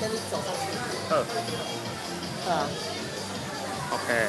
跟你走上去。嗯对啊。，OK。